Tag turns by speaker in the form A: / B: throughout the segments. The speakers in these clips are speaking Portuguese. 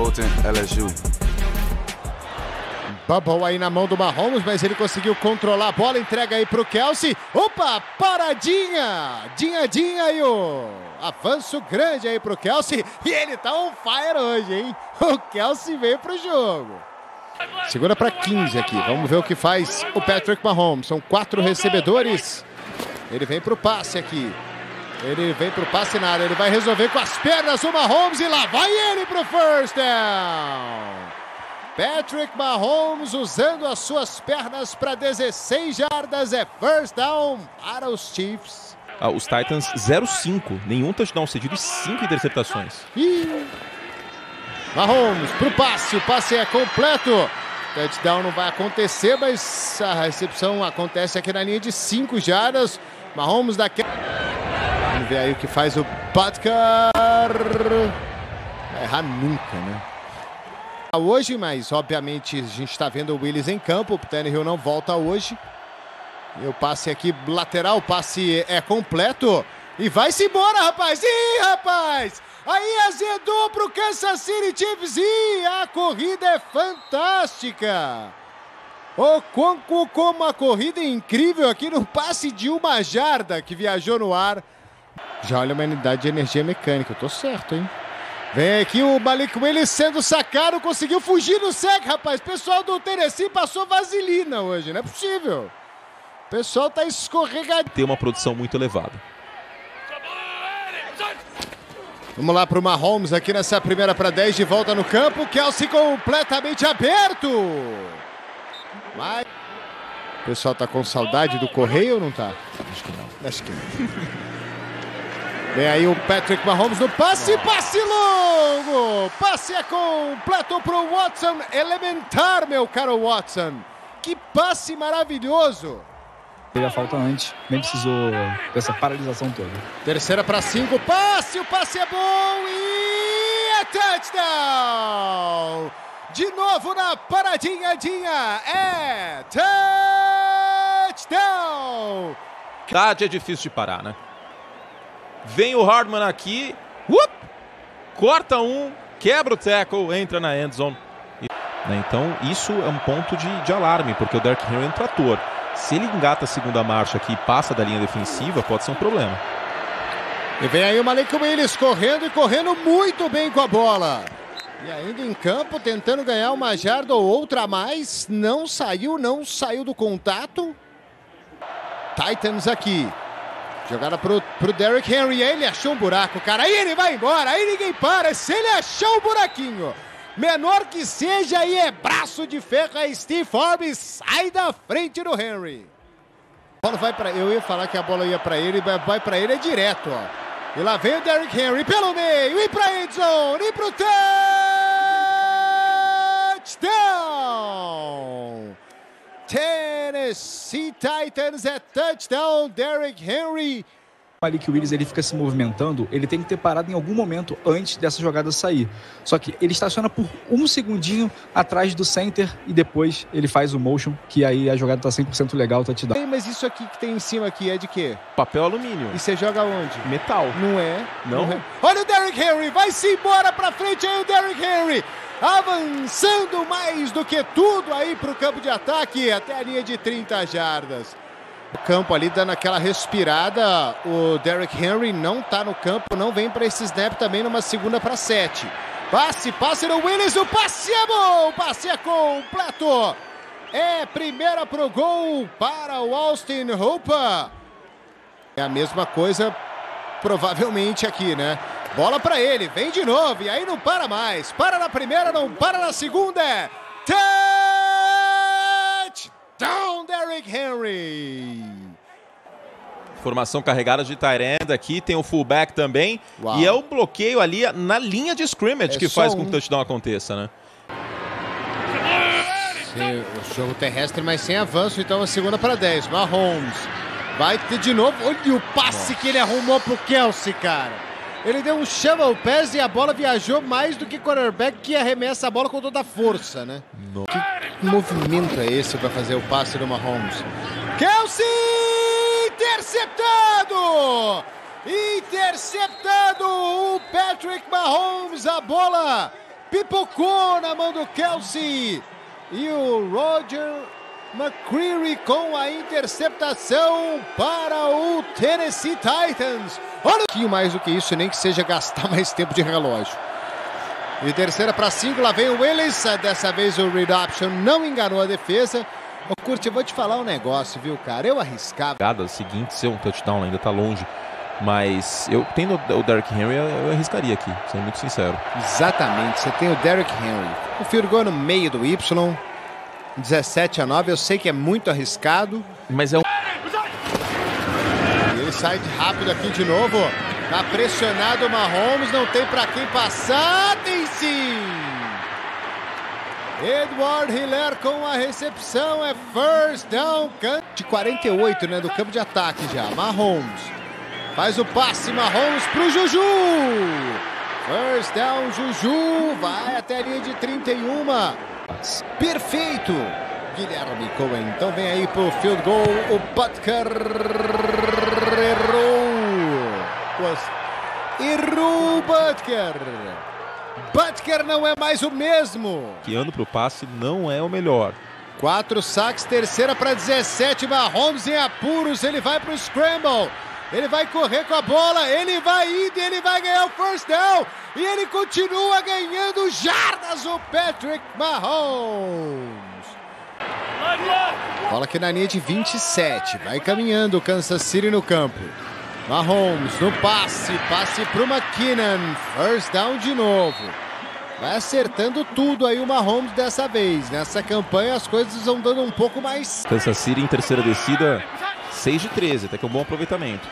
A: Fulton, LSU.
B: Bubble aí na mão do Mahomes, mas ele conseguiu controlar a bola, entrega aí pro Kelsey. Opa, paradinha! Dinha, dinha aí o avanço grande aí pro Kelsey. E ele tá on fire hoje, hein? O Kelsey veio pro jogo. Segura para 15 aqui. Vamos ver o que faz o Patrick Mahomes. São quatro recebedores. Ele vem pro passe aqui. Ele vem pro passe na área. Ele vai resolver com as pernas o Mahomes e lá vai ele pro first down. Patrick Mahomes usando as suas pernas para 16 jardas. É first down para os Chiefs.
C: Ah, os Titans 0-5. Nenhum touchdown cedido e 5 interceptações.
B: Ih. Mahomes pro passe. O passe é completo. Touchdown não vai acontecer, mas a recepção acontece aqui na linha de 5 jardas. Mahomes daqui. Ver aí o que faz o. Vai errar nunca, né? Hoje, mas obviamente a gente está vendo o Willis em campo. O Tannehill não volta hoje. E o passe aqui lateral, o passe é completo. E vai-se embora, rapaz! Ih, rapaz! Aí azedou pro Kansas City Chiefs e a corrida é fantástica! Oh, como, como a corrida é incrível aqui no passe de uma jarda que viajou no ar. Já olha uma unidade de energia mecânica. Eu tô certo, hein? Vem aqui o Malik Willis sendo sacado, conseguiu fugir no sec, rapaz. Pessoal do Tennessee passou vaselina hoje, não é possível. O pessoal tá escorregadinho.
C: Tem uma produção muito elevada.
B: Vamos lá pro Mahomes aqui nessa primeira para 10 de volta no campo. Kelsey completamente aberto. Mas... O pessoal tá com saudade do Correio ou não tá?
C: Acho que não.
B: Acho que não. Vem aí o Patrick Mahomes no passe, passe longo! Passe é completo pro Watson, elementar, meu caro Watson. Que passe maravilhoso!
D: Teve a falta antes, nem precisou dessa paralisação toda.
B: Terceira para cinco, passe, o passe é bom e é touchdown! De novo na paradinha, Dinha, é touchdown!
C: Verdade é difícil de parar, né? Vem o Hardman aqui, corta um, quebra o tackle, entra na end zone. Né, então isso é um ponto de, de alarme, porque o Derrick Henry é um trator. Se ele engata a segunda marcha aqui e passa da linha defensiva, pode ser um problema.
B: E vem aí o Malik Willis correndo e correndo muito bem com a bola. E ainda em campo, tentando ganhar uma jarda ou outra a mais. Não saiu, não saiu do contato. Titans aqui. Jogada pro, pro Derrick Henry. Ele achou um buraco, cara. Aí ele vai embora. Aí ninguém para. Se ele achou um buraquinho, menor que seja, aí é braço de ferro. Aí Steve Forbes sai da frente do Henry. A bola vai para. Eu ia falar que a bola ia para ele, mas vai para ele é direto, ó. E lá vem o Derrick Henry pelo meio. E pra endzone. E pro touchdown. Tennessee Titans é touchdown, Derrick Henry.
D: O Malik Willis ele fica se movimentando, ele tem que ter parado em algum momento antes dessa jogada sair. Só que ele estaciona por um segundinho atrás do center e depois ele faz o motion, que aí a jogada tá 100% legal, touchdown.
B: Ei, Mas isso aqui que tem em cima aqui é de quê?
C: Papel alumínio.
B: E você joga onde?
C: Metal.
B: Não é?
C: Não?
B: é. Olha o Derrick Henry, vai-se embora pra frente aí o Derrick Henry. Avançando mais do que tudo aí pro campo de ataque, até a linha de 30 jardas. O campo ali dando aquela respirada, o Derrick Henry não tá no campo, não vem para esse snap também numa segunda para sete. Passe, passe no Willis, o passe é bom, o passe é completo. É primeira pro gol para o Austin Hooper. É a mesma coisa provavelmente aqui, né? Bola para ele, vem de novo e aí não para mais. Para na primeira, não para na segunda. É touchdown, Derrick Henry.
C: Formação carregada de Tyrande aqui, tem o fullback também.
B: Uau.
C: E é o bloqueio ali na linha de scrimmage
B: É
C: que faz com
B: um.
C: que o touchdown aconteça, né?
B: Sim, o jogo terrestre, mas sem avanço, então a segunda para 10. Mahomes vai ter de novo. Olha o passe que ele arrumou pro Kelsey, cara. Ele deu um shovel pass e a bola viajou mais do que quarterback que arremessa a bola com toda a força, né? Que movimento é esse para fazer o passe do Mahomes? Kelsey interceptado! Interceptado o Patrick Mahomes, a bola Pipocou na mão do Kelsey. E o Roger McCreary com a interceptação para o Tennessee Titans. Olha um pouquinho mais do que isso, nem que seja gastar mais tempo de relógio. E terceira para cinco, lá vem o Willis. Dessa vez o read option não enganou a defesa. Ô, Curte, eu vou te falar um negócio, viu, cara? Eu arriscava.
C: Jogada seguinte, ser um touchdown ainda tá longe. Mas eu tendo o Derrick Henry, eu, arriscaria aqui, sendo muito sincero.
B: Exatamente, você tem o Derrick Henry. O field no meio do Y. 17 a 9, eu sei que é muito arriscado.
C: Mas é um.
B: E ele sai de rápido aqui de novo. Tá pressionado o Mahomes, não tem pra quem passar. Tem sim! Edward Hiller com a recepção, é first down. De 48, né, do campo de ataque já. Mahomes faz o passe, Mahomes pro Juju. First down, Juju, vai até a linha de 31. Perfeito! Guilherme Cohen. Então vem aí pro field goal. O Butker errou. Errou o Butker. Butker não é mais o mesmo.
C: Que ano pro passe não é o melhor.
B: Quatro saques, terceira para 17. Mahomes em apuros. Ele vai pro scramble. Ele vai correr com a bola. Ele vai indo e ele vai ganhar o first down. E ele continua ganhando jardas. O Patrick Mahomes. Bola aqui na linha de 27. Vai caminhando o Kansas City no campo. Mahomes no passe. Passe pro McKinnon. First down de novo. Vai acertando tudo aí o Mahomes dessa vez. Nessa campanha as coisas vão dando um pouco mais.
C: Kansas City em terceira descida, 6 de 13, até que é um bom aproveitamento.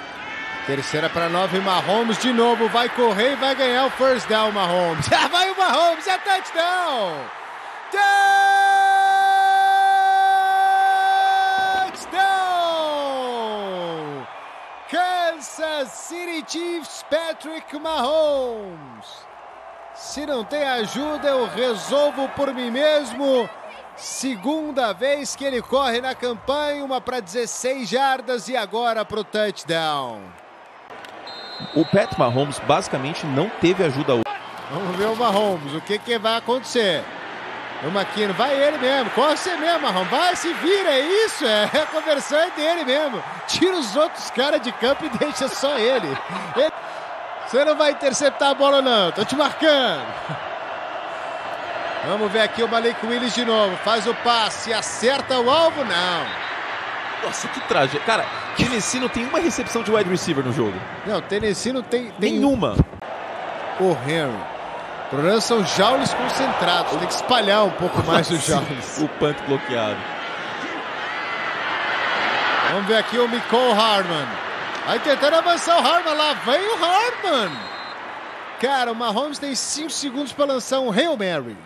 B: Terceira para nove, Mahomes de novo vai correr e vai ganhar o first down, Mahomes. Já vai o Mahomes, é touchdown! Touchdown! Kansas City Chiefs, Patrick Mahomes. Se não tem ajuda, eu resolvo por mim mesmo. Segunda vez que ele corre na campanha, uma para 16 jardas e agora para o touchdown.
C: O Pat Mahomes basicamente não teve ajuda hoje.
B: Vamos ver o Mahomes, o que, que vai acontecer. O Maquino, vai ele mesmo, corre você mesmo, Mahomes, vai, se vira, é isso, é, a conversão é dele mesmo. Tira os outros caras de campo e deixa só ele. Ele- Você não vai interceptar a bola não, tô te marcando. Vamos ver aqui o Malik Willis de novo, faz o passe, acerta o alvo, não.
C: Nossa, que tragédia. Cara, Tennessee não tem uma recepção de wide receiver no jogo.
B: Não, Tennessee não tem, tem
C: Nenhuma.
B: o Henry. O problema são jaules concentrados, tem que espalhar um pouco mais os jaules.
C: O punt bloqueado.
B: Vamos ver aqui o Nicole Harman. Vai tentando avançar o Harman. Lá vem o Harman. Cara, o Mahomes tem 5 segundos para lançar um Hail Mary.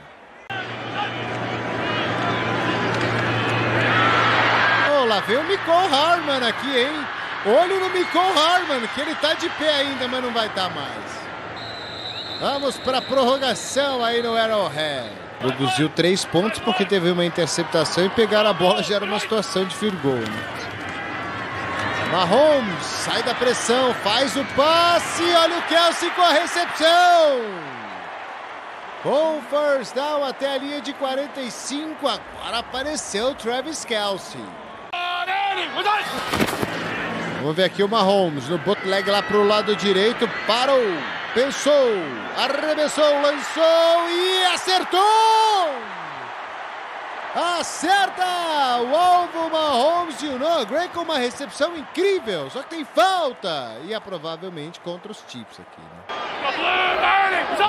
B: Lá vem o Nicole Harman aqui, hein? Olho no Nicole Harman, que ele tá de pé ainda, mas não vai estar mais. Vamos para a prorrogação aí no Arrowhead. Produziu três pontos porque teve uma interceptação e pegar a bola já era uma situação de field goal. Né? Mahomes sai da pressão, faz o passe, olha o Kelsey com a recepção. Com first down até a linha de 45, agora apareceu Travis Kelsey. Vamos ver aqui o Mahomes no bootleg lá pro lado direito, parou, pensou, arremessou, lançou e acertou! Acerta o alvo Mahomes de Noah Gray com uma recepção incrível, só que tem falta e é provavelmente contra os Chiefs aqui, né?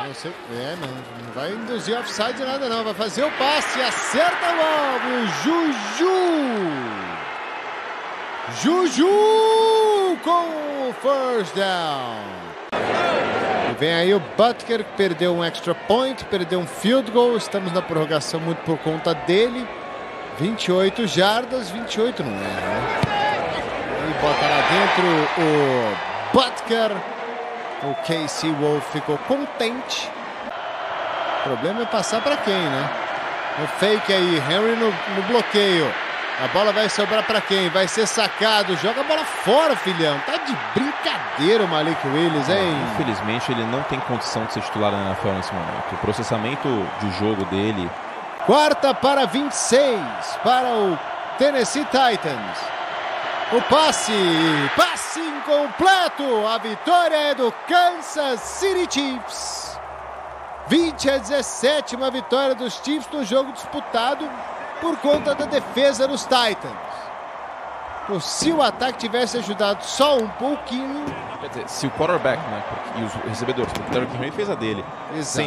B: Não sei, é, não, não vai induzir offside nada não, vai fazer o passe, acerta o alvo, Juju! Juju com o first down. E vem aí o Butker, que perdeu um extra point, perdeu um field goal. Estamos na prorrogação muito por conta dele. 28 jardas, 28 não é, né? E bota lá dentro o Butker. O Casey Wolf ficou contente. O problema é passar para quem, né? No fake aí, Henry no, no bloqueio. A bola vai sobrar para quem? Vai ser sacado. Joga a bola fora, filhão. Tá de brincadeira. o Malik Willis, hein?
C: Infelizmente ele não tem condição de ser titular na NFL nesse momento. O processamento de jogo dele.
B: Quarta para 26 para o Tennessee Titans. O passe, passe incompleto. A vitória é do Kansas City Chiefs. 20 a 17, uma vitória dos Chiefs no jogo disputado por conta da defesa dos Titans. Se o ataque tivesse ajudado só um pouquinho.
C: Quer dizer, se o quarterback né, e os recebedores, porque o Derrick Henry fez a dele.
B: Exato.